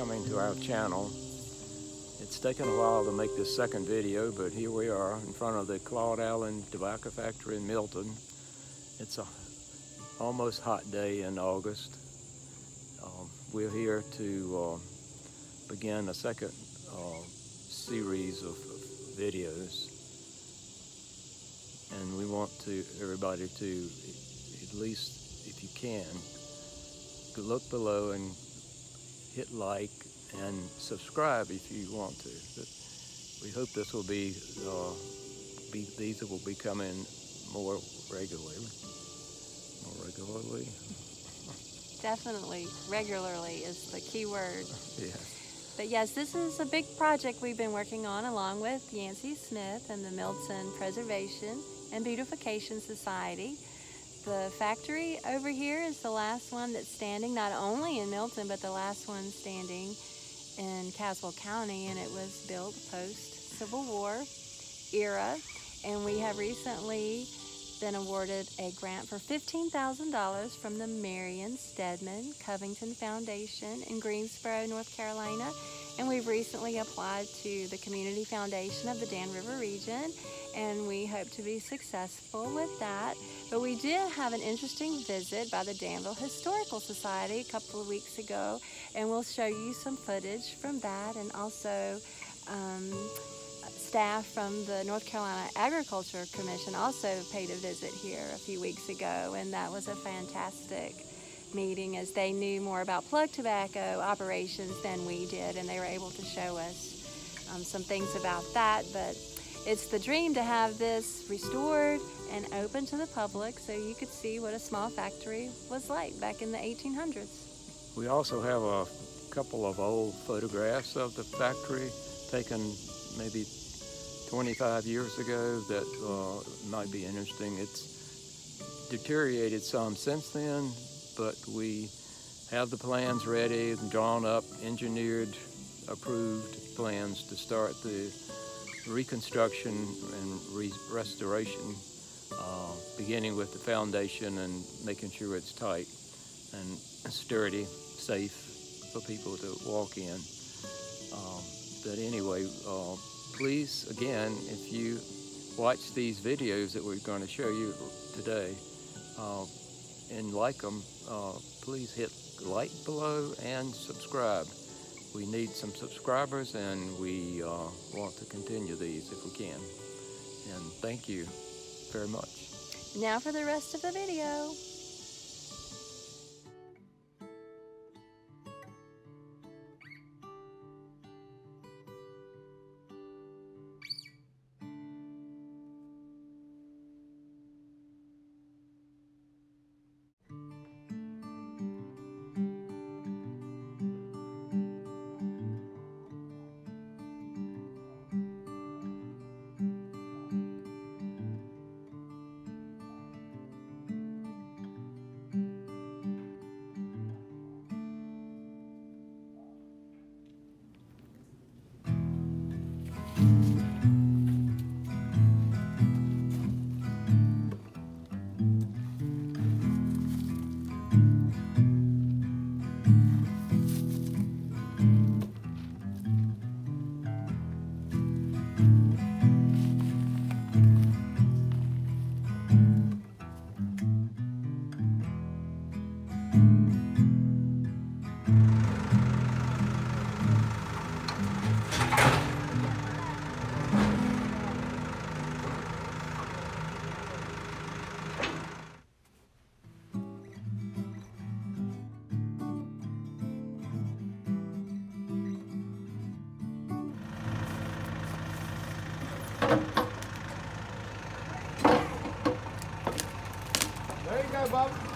coming to our channel. It's taken a while to make this second video, but here we are in front of the Claude Allen Tobacco Factory in Milton. It's a almost hot day in August. Um, we're here to uh, begin a second uh, series of, of videos. And we want to everybody to, at least if you can, look below and hit like and subscribe if you want to. But we hope this will be, uh, be these will be coming more regularly. More regularly. Definitely, regularly is the key word. Yes. But yes, this is a big project we've been working on along with Yancey Smith and the Milton Preservation and Beautification Society. The factory over here is the last one that's standing, not only in Milton, but the last one standing in Caswell County, and it was built post Civil War era. And we have recently been awarded a grant for $15,000 from the Marion Stedman Covington Foundation in Greensboro, North Carolina. And we've recently applied to the Community Foundation of the Dan River region, and we hope to be successful with that. But we did have an interesting visit by the Danville Historical Society a couple of weeks ago, and we'll show you some footage from that and also um, staff from the North Carolina Agriculture Commission also paid a visit here a few weeks ago, and that was a fantastic meeting as they knew more about plug tobacco operations than we did, and they were able to show us um, some things about that. But it's the dream to have this restored and open to the public so you could see what a small factory was like back in the 1800s. We also have a couple of old photographs of the factory taken maybe 25 years ago that uh, might be interesting. It's deteriorated some since then, but we have the plans ready, and drawn up, engineered, approved plans to start the reconstruction and re restoration, uh, beginning with the foundation and making sure it's tight and sturdy, safe for people to walk in. Um, but anyway, uh, please, again, if you watch these videos that we're going to show you today uh, and like them, uh, please hit like below and subscribe. We need some subscribers and we uh, want to continue these if we can. And thank you very much. Now for the rest of the video. There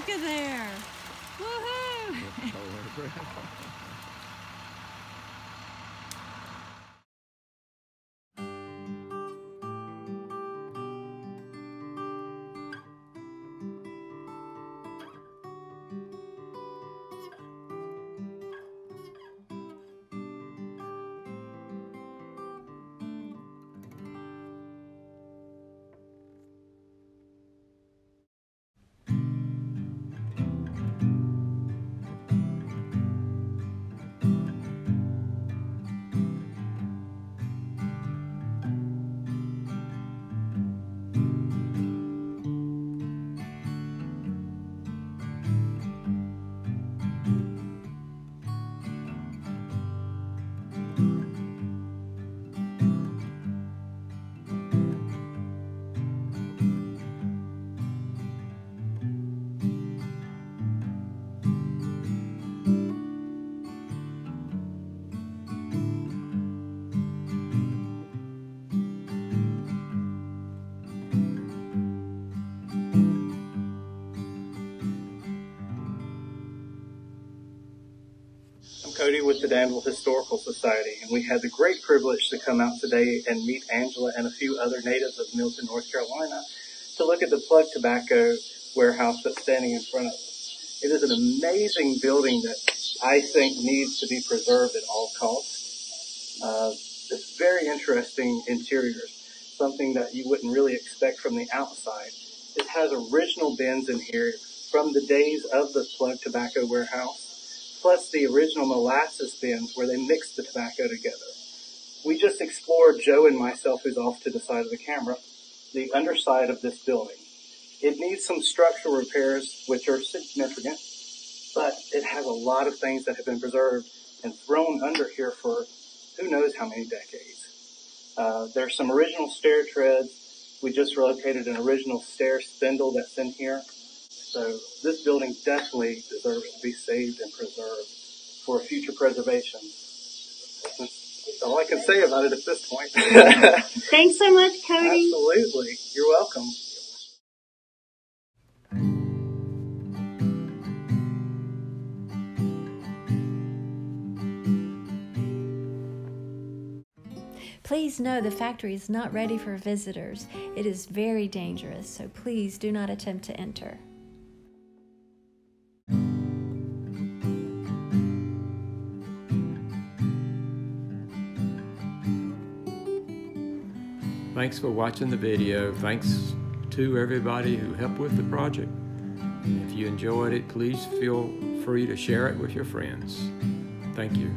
Look at there. Woohoo! The Danville Historical Society, and we had the great privilege to come out today and meet Angela and a few other natives of Milton, North Carolina, to look at the plug tobacco warehouse that's standing in front of us. It is an amazing building that I think needs to be preserved at all costs. Uh, it's very interesting interiors, something that you wouldn't really expect from the outside. It has original bins in here from the days of the plug tobacco warehouse plus the original molasses bins where they mixed the tobacco together. We just explored, Joe and myself, who's off to the side of the camera, the underside of this building. It needs some structural repairs, which are significant, but it has a lot of things that have been preserved and thrown under here for who knows how many decades. Uh, there's some original stair treads. We just relocated an original stair spindle that's in here. So this building definitely deserves to be saved and preserved for future preservation. That's all I can say about it at this point. Thanks so much, Cody. Absolutely. You're welcome. Please know the factory is not ready for visitors. It is very dangerous, so please do not attempt to enter. Thanks for watching the video. Thanks to everybody who helped with the project. If you enjoyed it, please feel free to share it with your friends. Thank you.